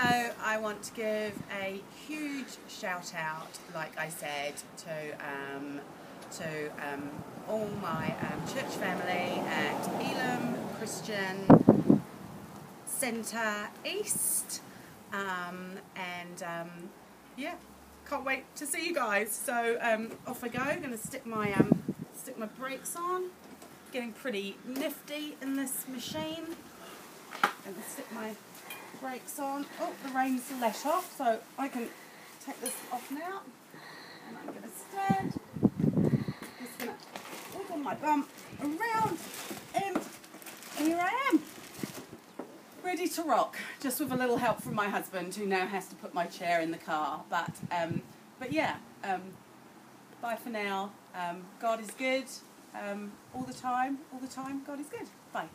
So I want to give a huge shout out, like I said, to um, to um, all my um, church family at Elim Christian Centre East, um, and um, yeah, can't wait to see you guys. So um, off I go. I'm Going to stick my stick my brakes on. Getting pretty nifty in this machine. To stick my brakes on. Oh, the rain's let off, so I can take this off now. And I'm going to stand. Just going to wiggle my bum around. And here I am. Ready to rock, just with a little help from my husband, who now has to put my chair in the car. But, um, but yeah, um, bye for now. Um, God is good um, all the time, all the time. God is good. Bye.